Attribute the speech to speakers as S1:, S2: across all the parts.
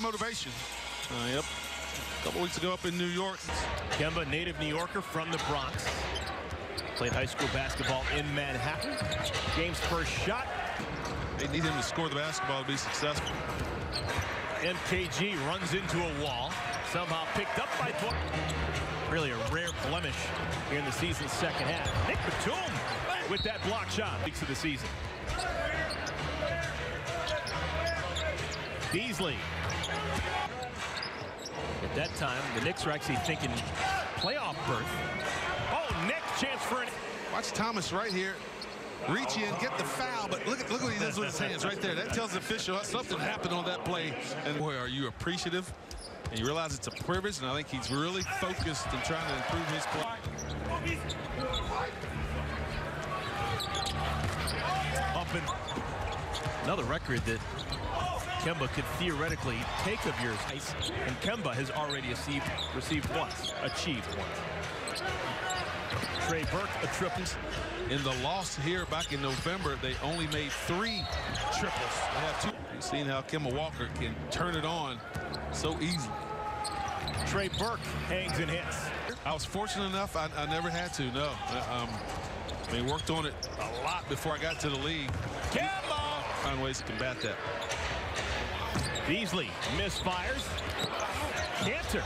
S1: of motivation.
S2: Uh, yep. A couple weeks ago up in New York.
S3: Kemba, native New Yorker from the Bronx. Played high school basketball in Manhattan. Game's first shot.
S2: They need him to score the basketball to be successful.
S3: MKG runs into a wall. Somehow picked up by Thor. Really a rare blemish here in the season's second half. Nic Batum with that block shot. Weeks of the season. Beasley. At that time, the Knicks were actually thinking playoff berth. Oh, Nick, chance for an...
S2: Watch Thomas right here. Reach in, get the foul, but look at look what he does with his hands right there. That tells the official something happened on that play. And boy, are you appreciative? And you realize it's a privilege, and I think he's really focused in trying to improve his play.
S3: Up in another record that Kemba could theoretically take of yours. And Kemba has already received, received once, achieved once. Trey Burke, a triple.
S2: In the loss here back in November, they only made three triples. They have two. You've seen how Kemba Walker can turn it on so easily.
S3: Trey Burke hangs and hits.
S2: I was fortunate enough, I, I never had to, no. Um, I mean, worked on it a lot before I got to the league.
S3: Kemba!
S2: Find ways to combat that.
S3: Beasley misfires. Kanter.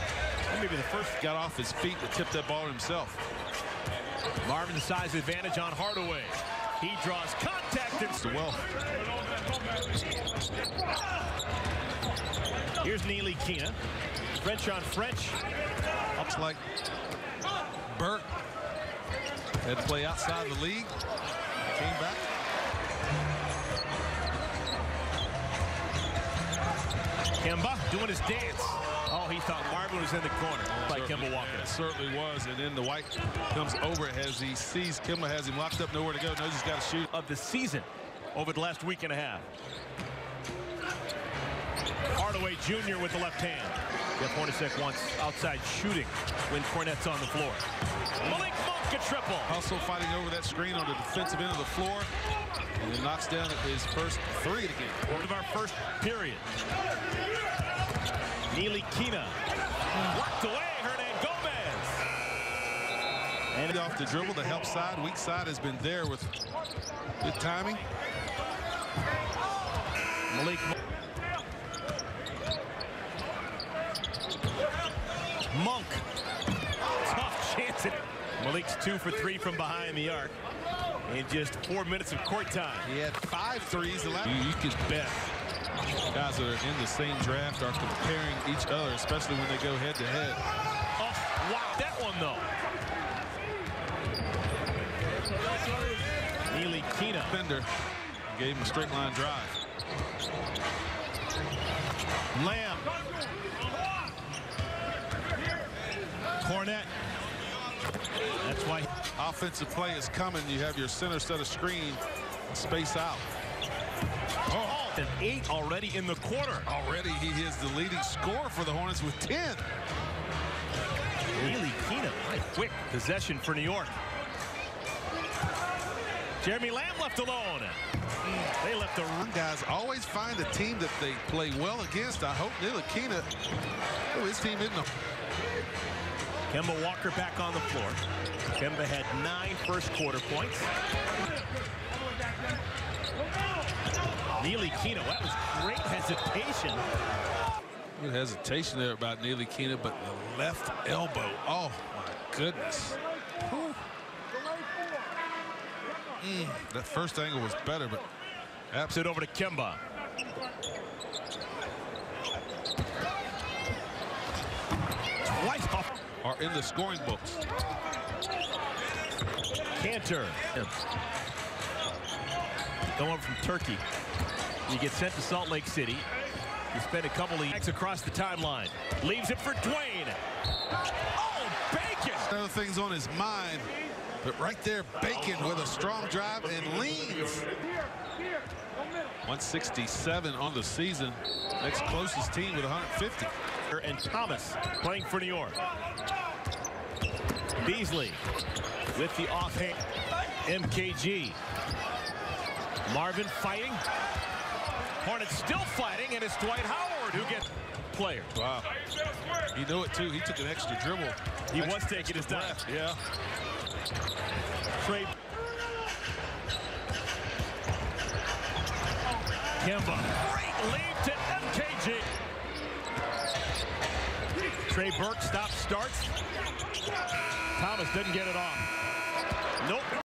S2: Maybe the first got off his feet to tip that ball himself.
S3: Marvin size advantage on Hardaway. He draws contact and
S2: well.
S3: Here's Neely Kina. French on French.
S2: Looks like Burke had to play outside the league. Came back.
S3: Kemba doing his dance. Oh, he thought Marvin was in the corner by Kemba Walker.
S2: Yeah, certainly was. And then the White comes over as he sees Kemba has him locked up, nowhere to go, knows he's got to shoot.
S3: Of the season over the last week and a half. Hardaway Jr. with the left hand. Jeff Hornacek wants outside shooting when Kornet's on the floor. Malik Monk a triple.
S2: Also fighting over that screen on the defensive end of the floor. And then knocks down his first three of the game.
S3: End of our first period. Ntilikina. Blocked away, Hernangomez.
S2: And off the dribble, the help side, weak side has been there with good timing.
S3: Malik Monk. Tough chance. Malik's two for three from behind the arc. In just four minutes of court time.
S2: He had five threes. The last. You, you can bet guys that are in the same draft are comparing each other, especially when they go head to head.
S3: Oh, wow, that one though. Neely Kina.
S2: Fender gave him a straight line drive.
S3: Lamb. Kornet. That's why
S2: offensive play is coming. You have your center set of screen, space out.
S3: Oh, an eight already in the quarter.
S2: Already he is the leading scorer for the Hornets with 10.
S3: Neely Kina, quick possession for New York. Jeremy Lamb left alone. They left the
S2: run. Guys always find a team that they play well against. I hope Ntilikina, oh, his team isn't
S3: Kemba Walker back on the floor. Kemba had nine first quarter points. Neely Kina, that was great hesitation.
S2: Good hesitation there about Ntilikina, but the left elbow. Oh, my goodness. Mm, that first angle was better, but
S3: Apps it over to Kemba. Twice off.
S2: Are in the scoring books.
S3: Kanter. Going from Turkey. You get sent to Salt Lake City. You spend a couple of weeks across the timeline. Leaves it for Dwayne. Oh, Bacon!
S2: Other things on his mind. But right there, Bacon with a strong drive and leans. 167 on the season. Next closest team with 150.
S3: And Thomas playing for New York. Beasley with the offhand. MKG. Marvin fighting. Hornets still fighting, and it's Dwight Howard who gets player.
S2: Wow. He knew it too. He took an extra dribble.
S3: He
S2: Extra-
S3: was taking his time.
S2: Yeah.
S3: Trey. Kemba. Great lead to MKG. Trey Burke stops, starts. Thomas didn't get it off. Nope.